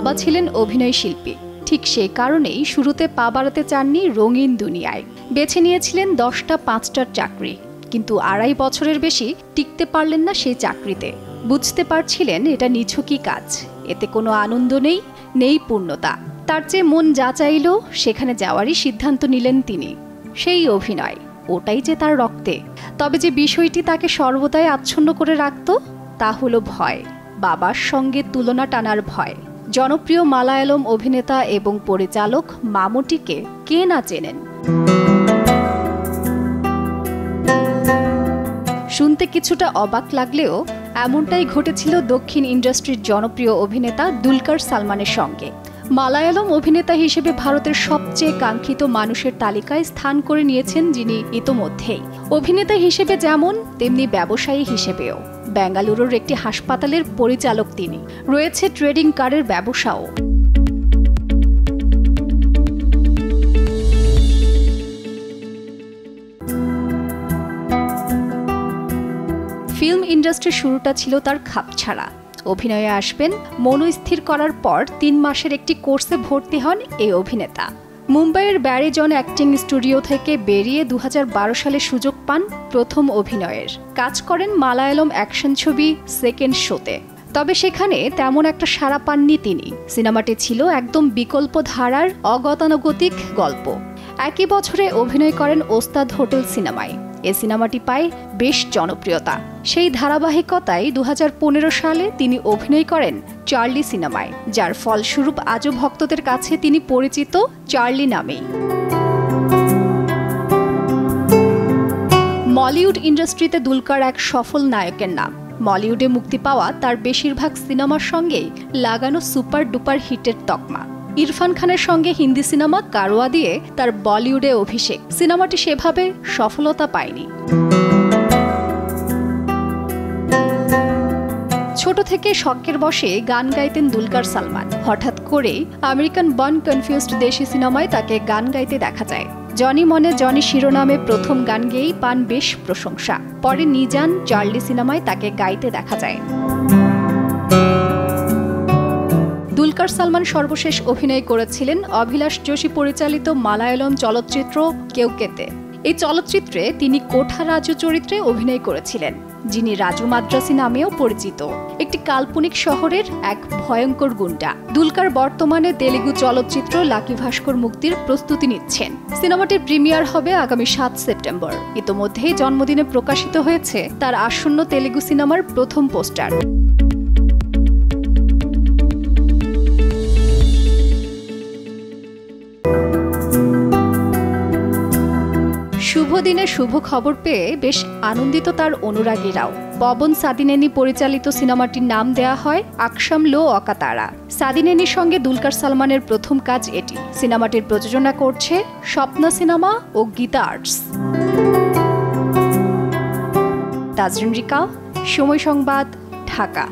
বাবা ছিলেন অভিনয় শিল্পী। ঠিক সেই কারণেই শুরুতে পা বাড়াতে চাননি রঙিন দুনিয়ায়। বেছে নিয়েছিলেন দশটা পাঁচটার চাকরি। কিন্তু আড়াই বছরের বেশি টিকতে পারলেন না সেই চাকরিতে। বুঝতে পারছিলেন এটা নিছকই কাজ। এতে কোনো আনন্দ নেই নেই পূর্ণতা। তার চেয়ে মন যা চাইল, সেখানে যাওয়ারই সিদ্ধান্ত নিলেন তিনি। সেই অভিনয়, ওটাই যে তার রক্তে। তবে যে বিষয়টি তাকে সর্বদাই আচ্ছন্ন করে রাখত, তা হলো ভয়, বাবার সঙ্গে তুলনা টানার ভয়। জনপ্রিয় মালায়ালম অভিনেতা এবং পরিচালক মামুটিকে কে না চেনেন? শুনতে কিছুটা অবাক লাগলেও এমনটাই ঘটেছিল দক্ষিণ ইন্ডাস্ট্রির জনপ্রিয় অভিনেতা দুলকার সালমানের সঙ্গে। মালায়ালম অভিনেতা হিসেবে ভারতের সবচেয়ে কাঙ্ক্ষিত মানুষের তালিকায় স্থান করে নিয়েছেন যিনি ইতোমধ্যেই। অভিনেতা হিসেবে যেমন, তেমনি ব্যবসায়ী হিসেবেও। বেঙ্গালুরুর একটি হাসপাতালের পরিচালক তিনি। রয়েছে ট্রেডিং কার্ডের ব্যবসাও। ফিল্ম ইন্ডাস্ট্রির শুরুটা ছিল তার খাপছাড়া অভিনয়ে আসবেন মনোস্থির করার পর তিন মাসের একটি কোর্সে ভর্তি হন এই অভিনেতা। মুম্বাইয়ের ব্যারিজন অ্যাক্টিং স্টুডিও থেকে বেরিয়ে দু হাজার বারো সালে সুযোগ পান প্রথম অভিনয়ের। কাজ করেন মালায়ালম অ্যাকশন ছবি সেকেন্ড শোতে। তবে সেখানে তেমন একটা সাড়া পাননি তিনি। সিনেমাটি ছিল একদম বিকল্প ধারার অগতানুগতিক গল্প। একই বছরে অভিনয় করেন ওস্তাদ হোটেল সিনেমায়। এ সিনেমাটি পায় বেশ জনপ্রিয়তা। সেই ধারাবাহিকতায় দু হাজার পনেরো সালে তিনি অভিনয় করেন চার্লি সিনেমায়, যার ফলস্বরূপ আজও ভক্তদের কাছে তিনি পরিচিত চার্লি নামেই। মলিউড ইন্ডাস্ট্রিতে দুলকার এক সফল নায়কের নাম। মলিউডে মুক্তি পাওয়া তার বেশিরভাগ সিনেমার সঙ্গেই লাগানো সুপার ডুপার হিটের তকমা। ইরফান খানের সঙ্গে হিন্দি সিনেমা কারোয়া দিয়ে তার বলিউডে অভিষেক। সিনেমাটি সেভাবে সফলতা পায়নি। ছোট থেকে শখের বসে গান গাইতেন দুলকার সালমান। হঠাৎ করে আমেরিকান বন কনফিউজড দেশি সিনেমায় তাকে গান গাইতে দেখা যায়। জনি মনে জনি শিরোনামে প্রথম গান গেয়েই পান বেশ প্রশংসা। পরে নিজান চার্লি সিনেমায় তাকে গাইতে দেখা যায়। দুলকার সালমান সর্বশেষ অভিনয় করেছিলেন অভিলাষ যোশী পরিচালিত মালায়ালম চলচ্চিত্র কেউকেতে। এই চলচ্চিত্রে তিনি কোঠা রাজু চরিত্রে অভিনয় করেছিলেন, যিনি রাজু মাদ্রাসি নামেও পরিচিত। একটি কাল্পনিক শহরের এক ভয়ঙ্কর গুন্ডা। দুলকার বর্তমানে তেলেগু চলচ্চিত্র লাকি ভাস্কর মুক্তির প্রস্তুতি নিচ্ছেন। সিনেমাটির প্রিমিয়ার হবে আগামী সাত সেপ্টেম্বর। ইতোমধ্যেই জন্মদিনে প্রকাশিত হয়েছে তার আসন্ন তেলেগু সিনেমার প্রথম পোস্টার। শুভ দিনে শুভ খবর পেয়ে বেশ আনন্দিত তার অনুরাগীরাও। পবন সাদিনেনি পরিচালিত সিনেমাটির নাম দেয়া হয় আকসাম লো অকাতারা। সাদিনেনির সঙ্গে দুলকার সালমানের প্রথম কাজ এটি। সিনেমাটির প্রযোজনা করছে স্বপ্ন সিনেমা ও গীতা আর্টস। তাজরিন রিকা, সময় সংবাদ, ঢাকা।